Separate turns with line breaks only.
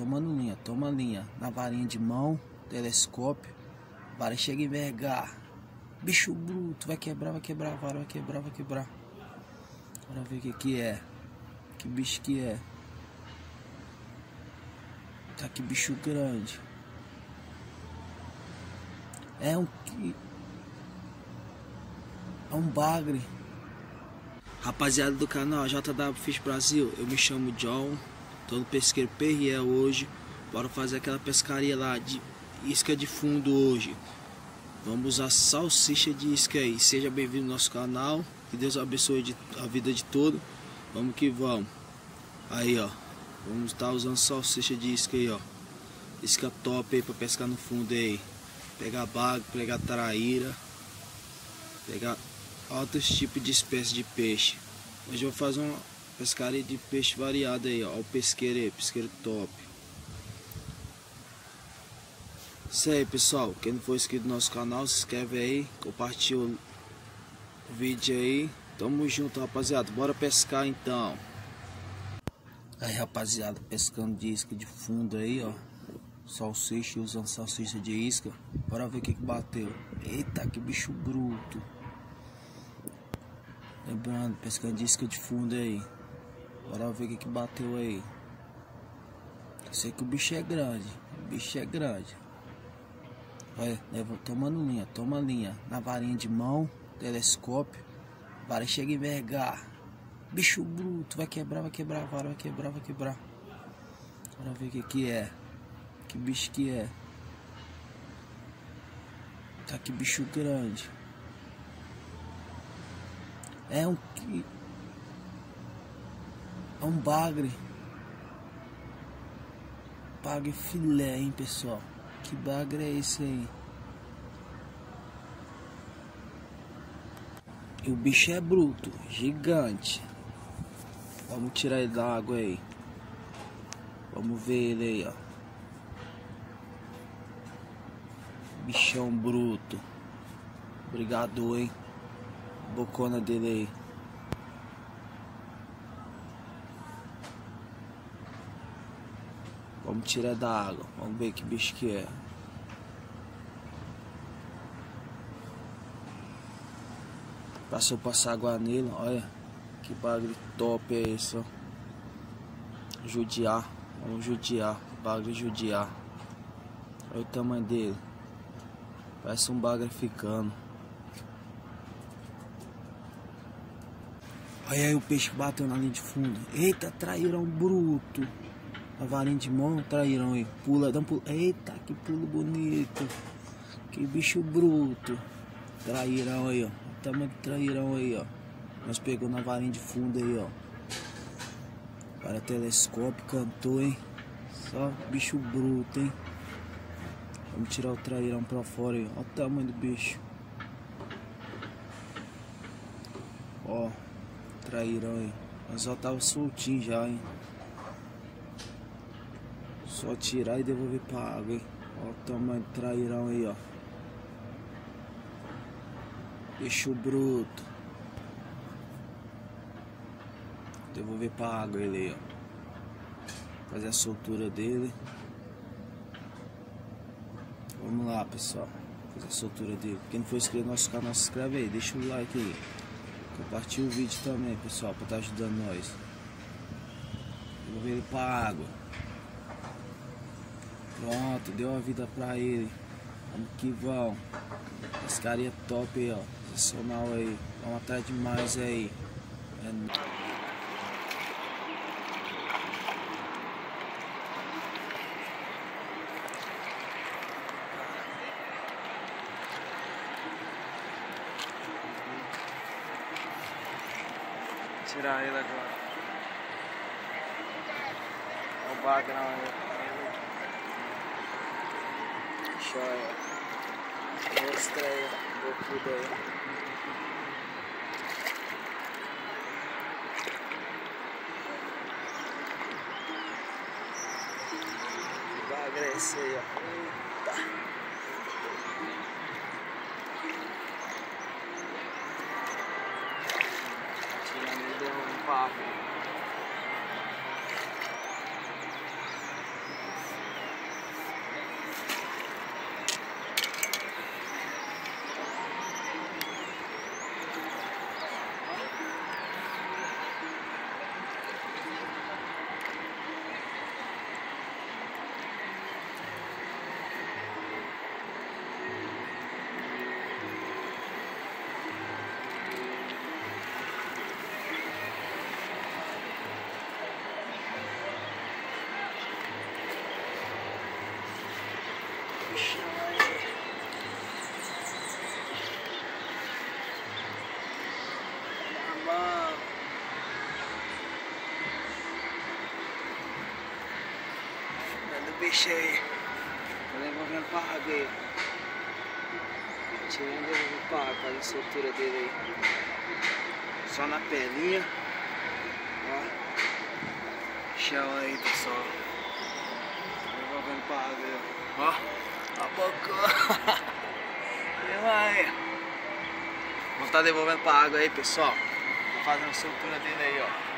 tomando linha, toma linha. Na varinha de mão, telescópio. Vara chega a envergar. Bicho bruto, vai quebrar, vai quebrar vara, vai quebrar, vai quebrar. Bora ver o que que é. Que bicho que é. Tá que bicho grande. É um. É um bagre. Rapaziada do canal JW Fish Brasil, eu me chamo John, tô no pesqueiro Perriel hoje. Bora fazer aquela pescaria lá de isca de fundo hoje. Vamos usar salsicha de isca aí. Seja bem-vindo ao nosso canal. Que Deus abençoe a vida de todo. Vamos que vamos. Aí, ó. Vamos estar tá usando salsicha de isca aí, ó. Isca top aí pra pescar no fundo aí. Pegar bago, pegar traíra. Pegar altos tipos de espécies de peixe. Hoje eu vou fazer uma pescaria de peixe variada aí, ó. O pesqueiro aí, pesqueiro top. Isso aí, pessoal. Quem não for inscrito no nosso canal, se inscreve aí, compartilha o vídeo aí. Tamo junto, rapaziada. Bora pescar então. Aí, rapaziada, pescando de isca de fundo aí, ó. Salsicha, usando salsicha de isca. Bora ver o que, que bateu. Eita, que bicho bruto. Lembrando, pescando de isca de fundo aí. Bora ver o que, que bateu aí. Sei que o bicho é grande. O bicho é grande. Olha, leva, tomando linha, toma linha. Na varinha de mão, telescópio. Vara chega a envergar. Bicho bruto, vai quebrar, vai quebrar vara, vai quebrar, vai quebrar. Bora ver o que que é. Que bicho que é. Tá que bicho grande. É um. É um bagre. Bagre filé, hein, pessoal. Que bagre é esse aí? E o bicho é bruto, gigante. Vamos tirar ele da água aí. Vamos ver ele aí, ó. Bichão bruto. Obrigado, hein bocona dele aí. Vamos tirar da água. Vamos ver que bicho que é. Passou passar água nele, olha. Que bagulho top é esse, ó. Judiar. Vamos judiar. Bagulho judiar. Olha o tamanho dele. Parece um bagulho ficando. Aí, aí o peixe bateu na linha de fundo. Eita, trairão bruto. A varinha de mão, trairão aí. Pula, dá um pulo. Eita, que pulo bonito. Que bicho bruto. Trairão aí, ó. O tamanho de trairão aí, ó. Nós pegou na varinha de fundo aí, ó. Para telescópio, cantou, hein. Só bicho bruto, hein. Vamos tirar o trairão pra fora aí. Olha o tamanho do bicho. Ó traíram aí. Mas já tava soltinho já, hein. Só tirar e devolver pra água, hein. Olha o tamanho do trairão aí, ó. Bicho bruto. Devolver pra água ele aí, ó. Fazer a soltura dele. Vamos lá, pessoal. Fazer a soltura dele. Quem não for inscrito no nosso canal, se inscreve aí. Deixa o like aí. Compartilhe o vídeo também, pessoal, para estar tá ajudando nós. Vou ver ele pra água. Pronto, deu a vida pra ele. Vamos que vão. Pescaria top aí, ó. Sensacional aí. Vamos atrás demais aí. É...
tirar ele agora. O background Joia. Mostra aí, bocuda aí. Bagre esse aí, ó. Eita. papo. Chama aí. Na mão. Bicho aí. Tô devolvendo pra aí. Tirando e devolvendo pra água, a soltura dele aí. Só na pelinha. Ó. Chão aí, pessoal. Devolvendo pra água ó. A boca. E vai. Vou estar devolvendo pra água aí, pessoal. Vou fazendo a soltura dele aí. Ó.